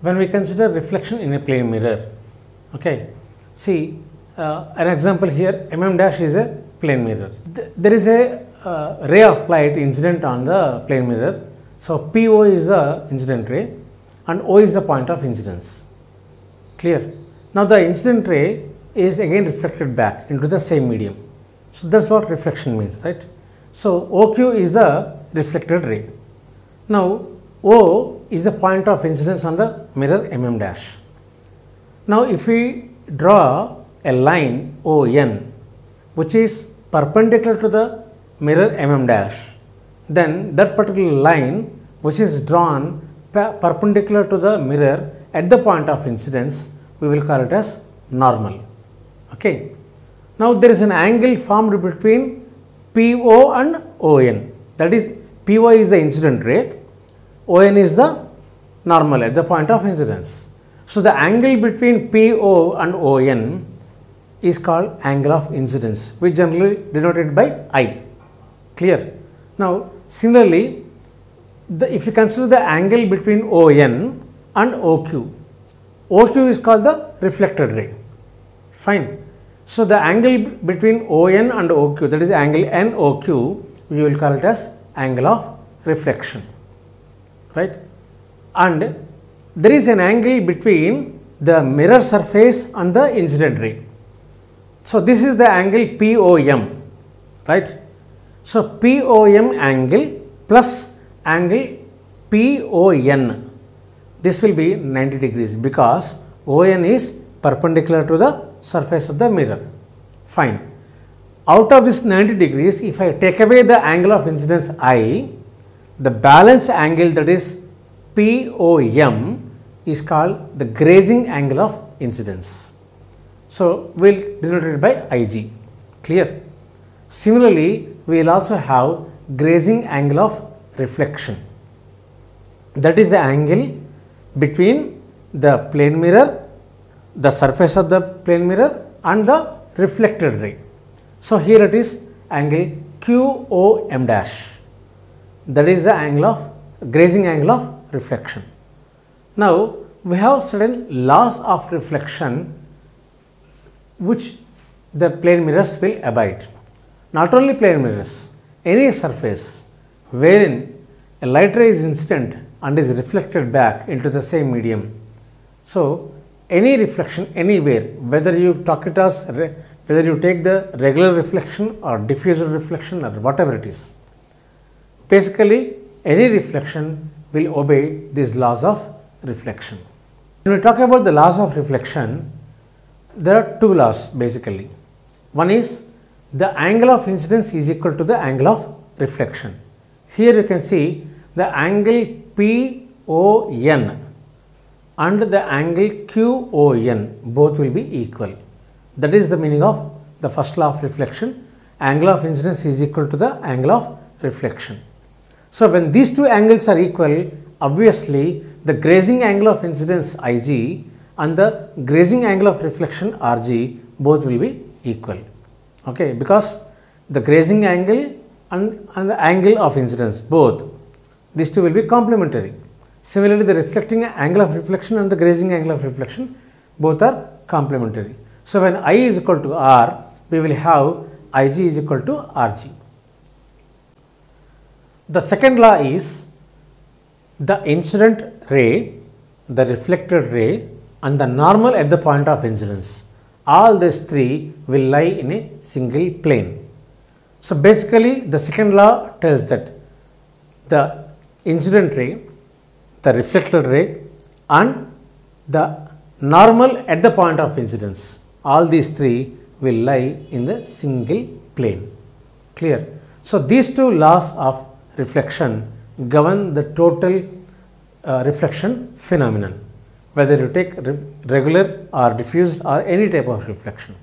when we consider reflection in a plane mirror, okay, see uh, an example here mm dash is a plane mirror. Th there is a uh, ray of light incident on the plane mirror. So, PO is the incident ray and O is the point of incidence. Clear? Now, the incident ray is again reflected back into the same medium. So, that is what reflection means, right. So, OQ is the reflected ray. Now, O is the point of incidence on the mirror mm dash. Now, if we draw a line ON which is perpendicular to the mirror mm dash, then that particular line which is drawn perpendicular to the mirror at the point of incidence, we will call it as normal. Okay. Now, there is an angle formed between PO and ON that is PO is the incident ray, ON is the normal at the point of incidence. So, the angle between PO and ON is called angle of incidence which generally denoted by I clear. Now, similarly the, if you consider the angle between ON and OQ, OQ is called the reflected ray fine. So, the angle between ON and OQ that is angle NOQ we will call it as angle of reflection right and there is an angle between the mirror surface and the incident ray. So, this is the angle POM right. So, POM angle plus angle PON this will be 90 degrees because ON is perpendicular to the surface of the mirror fine. Out of this 90 degrees if I take away the angle of incidence I the balance angle that is POM is called the grazing angle of incidence. So, we will denote it by IG clear. Similarly, we will also have grazing angle of reflection that is the angle between the plane mirror, the surface of the plane mirror and the reflected ray. So, here it is angle QOM dash that is the angle of grazing angle of reflection. Now, we have certain laws of reflection which the plane mirrors will abide. Not only plane mirrors, any surface wherein a light ray is incident and is reflected back into the same medium. So, any reflection anywhere whether you talk it as whether you take the regular reflection or diffuser reflection or whatever it is. Basically, any reflection will obey these laws of reflection. When we talk about the laws of reflection, there are two laws basically. One is the angle of incidence is equal to the angle of reflection. Here you can see the angle PON and the angle QON both will be equal. That is the meaning of the first law of reflection. Angle of incidence is equal to the angle of reflection. So, when these two angles are equal, obviously the grazing angle of incidence Ig and the grazing angle of reflection Rg both will be equal. Okay, because the grazing angle and, and the angle of incidence both these two will be complementary. Similarly, the reflecting angle of reflection and the grazing angle of reflection both are complementary. So, when I is equal to R, we will have Ig is equal to Rg. The second law is the incident ray, the reflected ray and the normal at the point of incidence. All these three will lie in a single plane. So, basically the second law tells that the incident ray, the reflected ray and the normal at the point of incidence, all these three will lie in the single plane. Clear? So, these two laws of reflection govern the total uh, reflection phenomenon, whether you take re regular or diffused or any type of reflection.